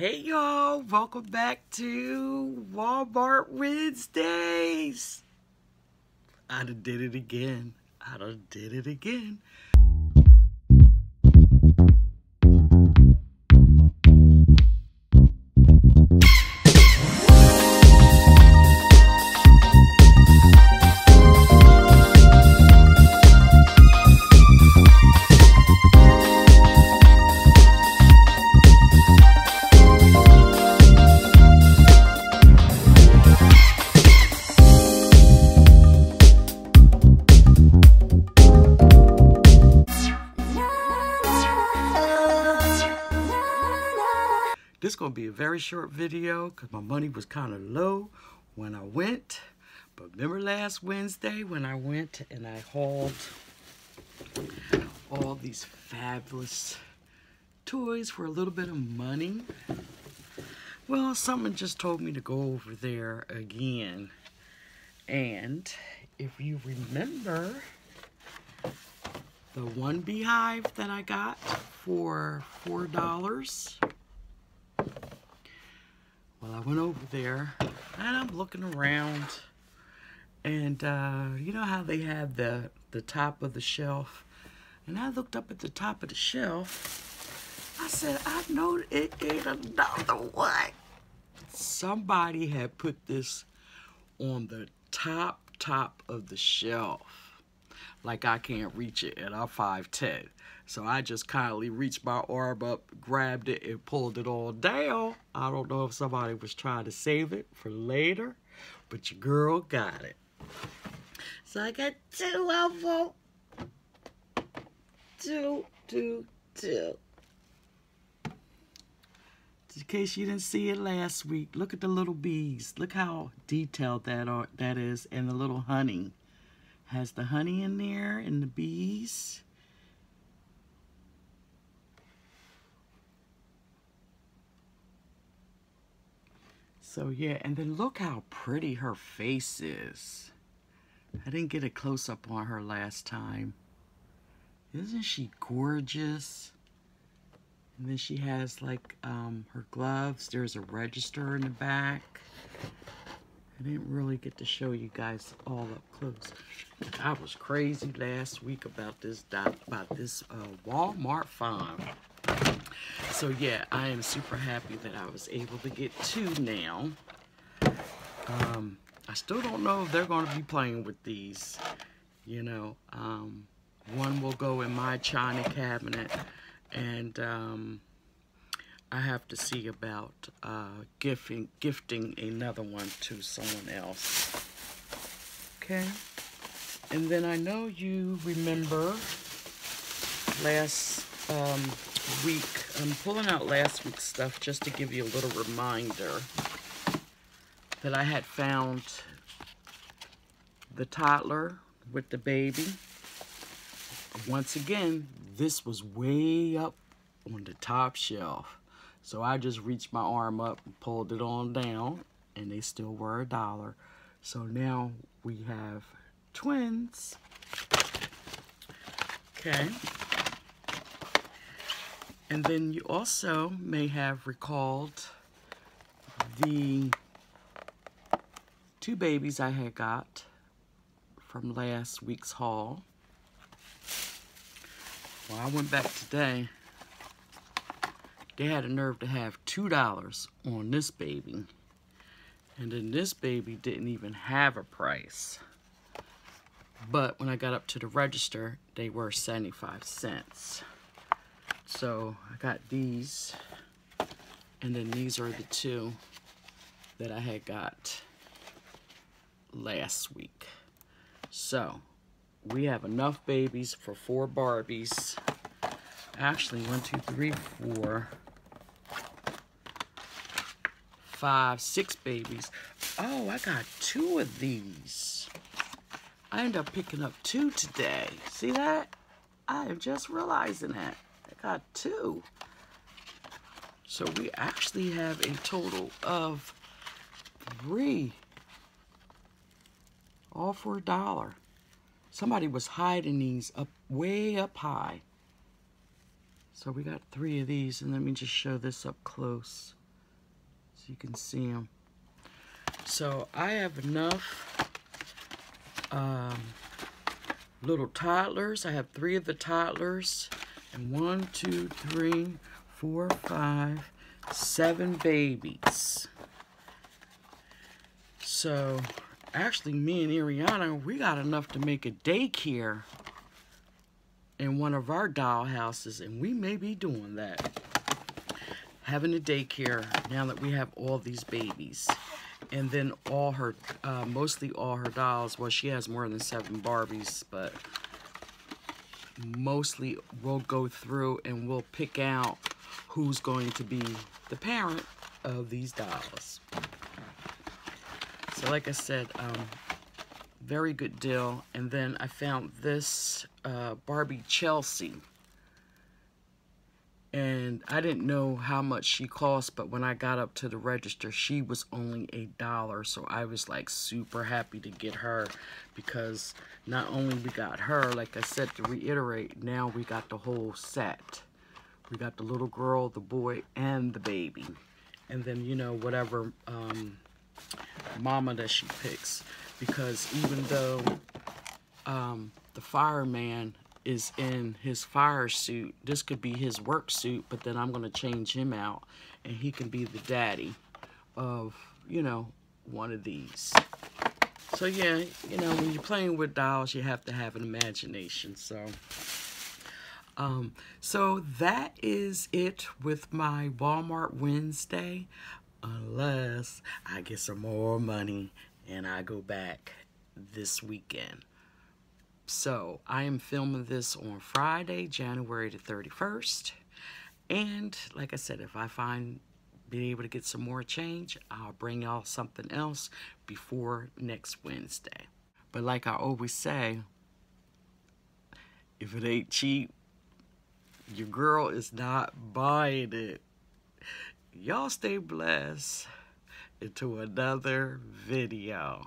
Hey y'all, welcome back to Walmart Wednesdays. I done did it again. I done did it again. This gonna be a very short video because my money was kind of low when I went. But remember last Wednesday when I went and I hauled all these fabulous toys for a little bit of money? Well, someone just told me to go over there again. And if you remember the one beehive that I got for $4, well, I went over there and I'm looking around and uh, you know how they have the, the top of the shelf? And I looked up at the top of the shelf. I said, I know it ain't another one. Somebody had put this on the top, top of the shelf. Like I can't reach it and I'm 5'10". So I just kindly reached my arm up, grabbed it, and pulled it all down. I don't know if somebody was trying to save it for later, but your girl got it. So I got two of them. Two, two, two. In case you didn't see it last week, look at the little bees. Look how detailed that are, that is, and the little honey. Has the honey in there and the bees. So yeah, and then look how pretty her face is. I didn't get a close-up on her last time. Isn't she gorgeous? And then she has like um, her gloves. There's a register in the back. I didn't really get to show you guys all up close. I was crazy last week about this about this uh, Walmart find. So yeah, I am super happy that I was able to get two now. Um, I still don't know if they're going to be playing with these. You know, um, one will go in my china cabinet, and um, I have to see about uh, gifting gifting another one to someone else. Okay. And then I know you remember last um, week, I'm pulling out last week's stuff just to give you a little reminder that I had found the toddler with the baby. Once again, this was way up on the top shelf. So I just reached my arm up and pulled it on down and they still were a dollar. So now we have twins. Okay. And then you also may have recalled the two babies I had got from last week's haul. Well, I went back today. They had a nerve to have $2 on this baby. And then this baby didn't even have a price. But when I got up to the register, they were 75 cents. So I got these, and then these are the two that I had got last week. So we have enough babies for four Barbies. Actually, one, two, three, four, five, six babies. Oh, I got two of these. I end up picking up two today. See that? I am just realizing that I got two. So we actually have a total of three. All for a dollar. Somebody was hiding these up way up high. So we got three of these, and let me just show this up close. So you can see them. So I have enough um, little toddlers. I have three of the toddlers. And one, two, three, four, five, seven babies. So actually me and Ariana, we got enough to make a daycare in one of our doll houses. And we may be doing that. Having a daycare now that we have all these babies and then all her, uh, mostly all her dolls. Well, she has more than seven Barbies, but mostly we'll go through and we'll pick out who's going to be the parent of these dolls. So like I said, um, very good deal. And then I found this uh, Barbie Chelsea and I didn't know how much she cost, but when I got up to the register, she was only a dollar. So I was like super happy to get her because not only we got her, like I said, to reiterate, now we got the whole set. We got the little girl, the boy, and the baby. And then, you know, whatever um, mama that she picks. Because even though um, the fireman is in his fire suit. This could be his work suit, but then I'm going to change him out and he can be the daddy of, you know, one of these. So yeah, you know, when you're playing with dolls, you have to have an imagination. So, um, so that is it with my Walmart Wednesday, unless I get some more money and I go back this weekend. So I am filming this on Friday, January the 31st. And like I said, if I find being able to get some more change, I'll bring y'all something else before next Wednesday. But like I always say, if it ain't cheap, your girl is not buying it. Y'all stay blessed into another video.